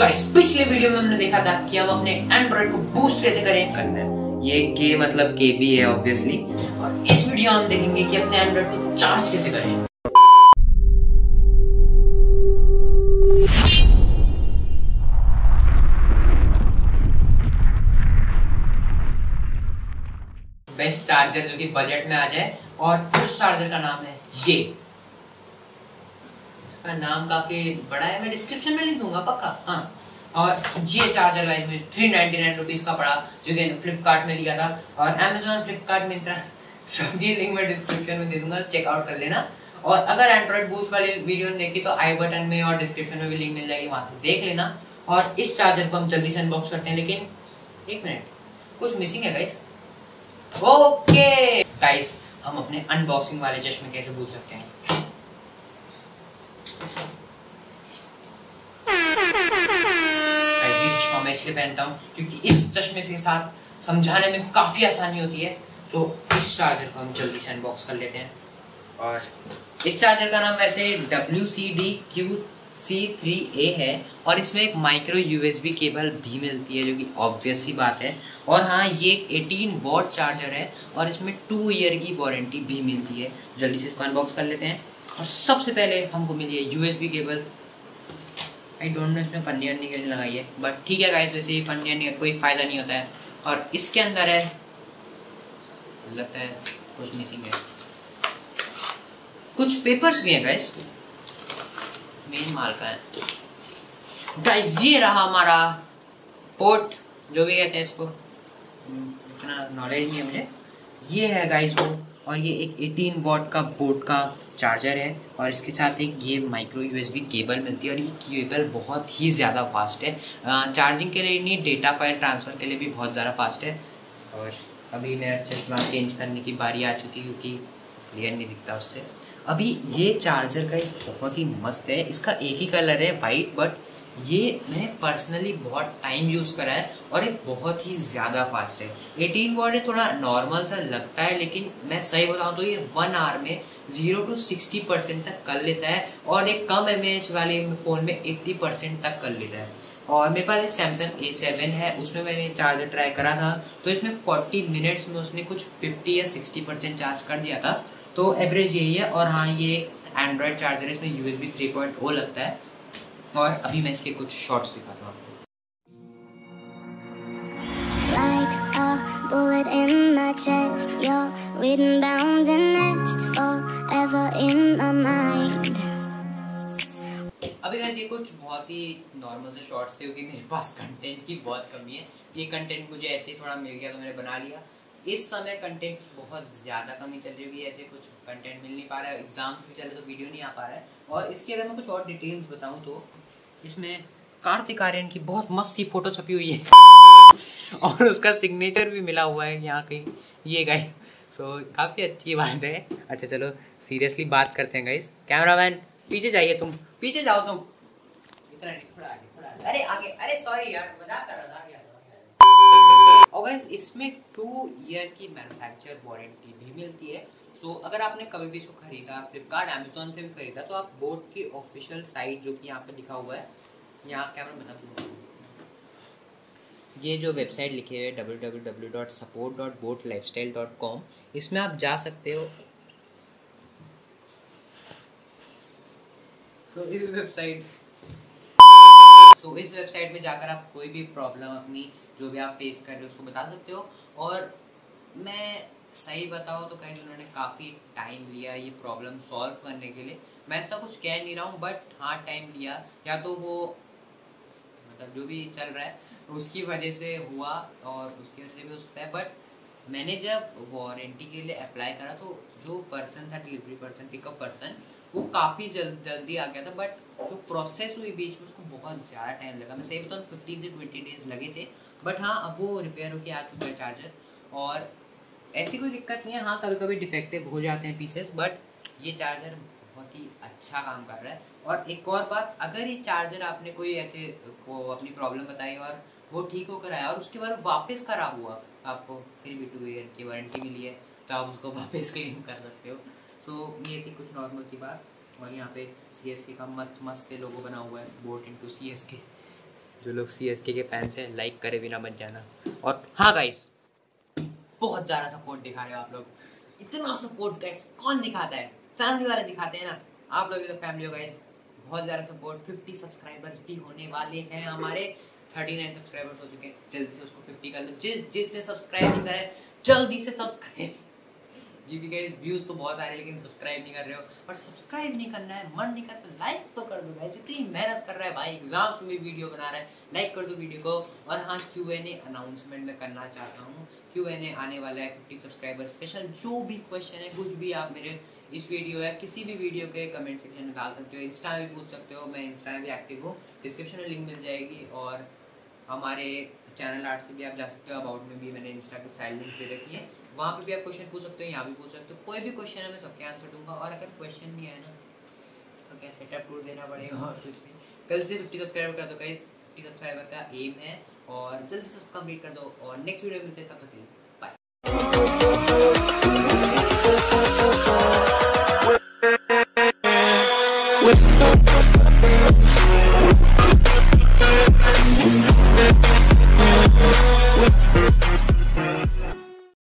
Guys पिछले video में हमने देखा था कि हम अपने एंड्रॉइड को बूस्ट कैसे करें? करना है। ये के मतलब के भी है ऑब्वियसली और इस वीडियो में हम देखेंगे कि अपने एंड्रॉइड को चार्ज कैसे करें। बेस्ट चार्जर जो कि बजट में आ जाए और उस चार्जर का नाम है ये। इसका नाम काफ़ी बड़ा है, मैं डिस्क्रिप्शन में लिख दूँगा, पक्का? हाँ। और ये चार्जर का इसमें थ्री नाइनटी नाइन रुपीज़ का पड़ा जो कि फ्लिपकार्ट में लिया था, और अमेजोन फ्लिपकार्ट मिंत्रा सभी लिंक मैं डिस्क्रिप्शन में दे दूँगा चेकआउट कर लेना। और अगर एंड्रॉइड बूस्ट वाली वीडियो नहीं देखी तो आई बटन में और डिस्क्रिप्शन में भी लिंक मिल जाएगी, वहाँ से देख लेना। और इस चार्जर को हम जल्दी से अनबॉक्स करते हैं, लेकिन एक मिनट कुछ मिसिंग है गाइस ओके गाइस हम अपने अनबॉक्सिंग वाले चश्मे कैसे भूल सकते हैं गाइस ये चश्मा मैं इसलिए पहनता हूँ, क्योंकि इस चश्मे के साथ समझाने में काफ़ी आसानी होती है। तो इस चार्जर को हम जल्दी से अनबॉक्स कर लेते हैं। और इस चार्जर का नाम वैसे W C D Q C three A है, और इसमें एक माइक्रो यूएसबी केबल भी मिलती है, जो कि ऑब्वियस सी बात है। और हाँ ये एक 18 वॉट चार्जर है, और इसमें टू ईयर की वारंटी भी मिलती है। जल्दी से इसको अनबॉक्स कर लेते हैं। और सबसे पहले हमको मिली है USB cable I don't know इसमें फन्नी वन्नी क्यों नहीं लगाई है। बट ठीक है गाइस वैसे फन्नी वन्नी का कोई फ़ायदा नहीं होता है। और इसके अंदर है, लगता है कुछ मिसिंग है। कुछ पेपर्स भी हैं गाइस मेन माल का है। गाइस ये रहा हमारा पोर्ट जो भी कहते हैं इसको। इतना नॉलेज नहीं है मुझे। ये है गाइस वो और ये एक 18 वॉट का बोर्ड का चार्जर है और इसके साथ एक ये माइक्रो यूएसबी केबल मिलती है और ये केबल बहुत ही ज़्यादा फास्ट है। चार्जिंग के लिए नहीं डेटा फ़ाइल ट्रांसफ़र के लिए भी बहुत ज़्यादा फास्ट है। और अभी मेरा चश्मा चेंज करने की बारी आ चुकी क्योंकि क्लियर नहीं दिखता उससे। अभी ये चार्जर का एक बहुत ही मस्त है, इसका एक ही कलर है वाइट बट ये मैंने पर्सनली बहुत टाइम यूज़ करा है और ये बहुत ही ज़्यादा फास्ट है। 18 वॉट है, थोड़ा नॉर्मल सा लगता है, लेकिन मैं सही बताऊँ तो ये वन आवर में ज़ीरो टू सिक्सटी परसेंट तक कर लेता है और एक कम एमएच वाले फ़ोन में एट्टी परसेंट तक कर लेता है। और मेरे पास एक सैमसंग ए सेवन है, उसमें मैंने चार्जर ट्राई करा था तो इसमें फोर्टी मिनट्स में उसने कुछ फिफ्टी या सिक्सटी परसेंट चार्ज कर दिया था। तो एवरेज यही है और हाँ ये एक एंड्रॉयड चार्जर है, इसमें U S B three point O लगता है। और अभी मैं इसके कुछ शॉर्ट्स दिखाता हूँ bullet in my chest You're written, bound and etched forever in my mind. अभी ये कुछ बहुत ही नॉर्मल से शॉर्ट्स थे क्योंकि मेरे पास कंटेंट की बहुत कमी है। ये कंटेंट मुझे ऐसे ही थोड़ा मिल गया तो मैंने बना लिया। इस समय कंटेंट की बहुत ज़्यादा कमी चल रही होगी ऐसे कुछ कंटेंट मिल नहीं पा रहा है एग्ज़ाम्स भी चले तो वीडियो नहीं आ पा रहा है। और इसकी अगर मैं कुछ और डिटेल्स बताऊँ तो इसमें कार्तिक आर्यन की बहुत मस्त सी फ़ोटो छपी हुई है। और उसका सिग्नेचर भी मिला हुआ है यहाँ कहीं ये गाइस सो so, काफ़ी अच्छी बात है। अच्छा चलो सीरियसली बात करते हैं गाइस कैमरामैन पीछे जाइए तुम। पीछे जाओ तुम। इतना नहीं थोड़ा आगे थोड़ा अरे आगे अरे सॉरी यार मज़ाक कर रहा था और गाइस इसमें टू ईयर की मैन्युफैक्चर वारंटी भी मिलती है। सो so, अगर आपने कभी भी इसको खरीदा फ्लिपकार्ट अमेजोन से भी खरीदा तो आप बोट की ऑफिशियल साइट जो कि यहाँ पे लिखा हुआ है यहाँ कैमरा मतलब ये जो वेबसाइट लिखी है डब्ल्यू डब्ल्यू डब्ल्यू इसमें आप जा सकते हो। सो so, इस वेबसाइट so, इस वेबसाइट में जाकर आप कोई भी प्रॉब्लम अपनी जो भी आप फेस कर रहे हो उसको बता सकते हो। और मैं सही बताओ तो कहीं उन्होंने काफ़ी टाइम लिया ये प्रॉब्लम सॉल्व करने के लिए। मैं ऐसा कुछ कह नहीं रहा हूँ बट हाँ टाइम लिया। या तो वो मतलब जो भी चल रहा है उसकी वजह से हुआ और उसकी वजह से भी हो सकता है। बट मैंने जब वारंटी के लिए अप्लाई करा तो जो पर्सन था डिलीवरी पर्सन पिकअप पर्सन वो काफ़ी जल्द, जल्दी आ गया था बट जो प्रोसेस हुई बीच में, उसको बहुत ज़्यादा टाइम लगा। मैं सही बताऊँ फिफ्टीन से ट्वेंटी डेज़ लगे थे बट हाँ अब वो रिपेयर होके आ चुका है चार्जर और ऐसी कोई दिक्कत नहीं है। हाँ कभी कभी डिफेक्टिव हो जाते हैं पीसेस बट ये चार्जर बहुत ही अच्छा काम कर रहा है। और एक और बात, अगर ये चार्जर आपने कोई ऐसे, को अपनी प्रॉब्लम बताई और वो ठीक होकर आया और उसके बाद वापस खराब हुआ, आपको फिर भी टू ईयर की वारंटी मिली है तो आप उसको वापस क्लेम कर सकते हो। सो so, ये थी कुछ नॉर्मल सी बात। और यहाँ पे सी एस के का मस्त मस्त से लोगो बना हुआ है बोट इंटू सी एस के जो लोग सी एस के के फैंस हैं लाइक करे बिना मत जाना। और हाँ गाइस बहुत ज़्यादा सपोर्ट दिखा रहे हो आप लोग। इतना सपोर्ट गाइस कौन दिखाता है? फैमिली वाले दिखाते हैं ना। आप लोग तो फैमिली हो गाइस बहुत ज़्यादा सपोर्ट फिफ्टी सब्सक्राइबर्स भी होने वाले हैं हमारे। थर्टी नाइन सब्सक्राइबर्स हो चुके हैं। जल्दी से उसको फिफ्टी कर लो। जिस जिसने सब्सक्राइब नहीं करा है जल्दी से सब्सक्राइब व्यूज़ तो बहुत आ रहे हैं, लेकिन सब्सक्राइब नहीं कर रहे हो। और सब्सक्राइब नहीं करना है, मन नहीं करता लाइक तो कर दो गाइस इतनी मेहनत कर रहा है भाई एग्ज़ाम्स में वीडियो बना रहा है लाइक कर दो वीडियो को। और हाँ क्यू एन ए अनाउंसमेंट में करना चाहता हूँ। क्यू एन ए आने वाला है फिफ्टी सब्सक्राइबर स्पेशल जो भी क्वेश्चन है, कुछ भी आप मेरे इस वीडियो या किसी भी वीडियो के कमेंट सेक्शन में डाल सकते हो। इंस्टा में भी पूछ सकते हो, मैं इंस्टा में भी एक्टिव हूँ। डिस्क्रिप्शन में लिंक मिल जाएगी और हमारे चैनल आर्ट से भी आप जा सकते हो। अबाउट में भी मैंने इंस्टा की साइड लिंक दे रखी है। वहाँ पे भी आप क्वेश्चन पूछ सकते हो, यहाँ भी पूछ सकते हो। कोई भी क्वेश्चन है, मैं सबके आंसर दूँगा। और अगर क्वेश्चन नहीं आया ना तो क्या सेटअप टूर देना पड़ेगा और कुछ नहीं कल से फिफ्टी सब्सक्राइबर कर दो कई फिफ्टी सब्सक्राइबर का एम है और जल्दी से कंप्लीट कर दो। और नेक्स्ट वीडियो मिलते हैं, तब तक